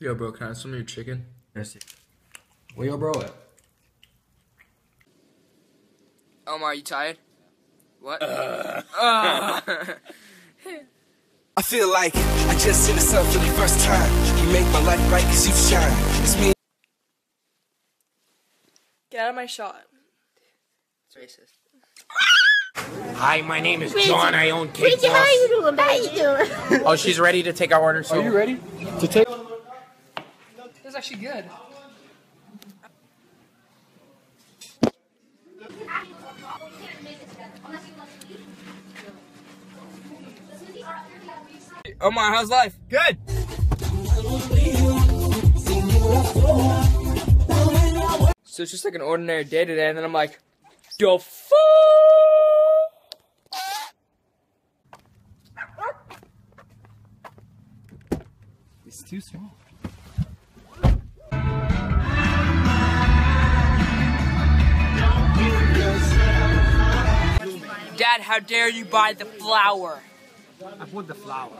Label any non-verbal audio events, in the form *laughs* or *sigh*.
Yo, bro, can I have some of your chicken? Yes. Where your bro at? Omar, you tired? What? Uh. Ah. *laughs* I feel like I just seen the sun for the first time. You make my life bright cause you shine. It's me. Get out of my shot. It's racist. Hi, my name is John. I own Cake Ricky, how you doing? How you doing? Oh, she's ready to take our order. So Are you ready to take? Actually good. Omar, how's life? good? So it's just like an ordinary day today, and then I'm like, fuck? It's too small. Dad, how dare you buy the flower? I bought the flower.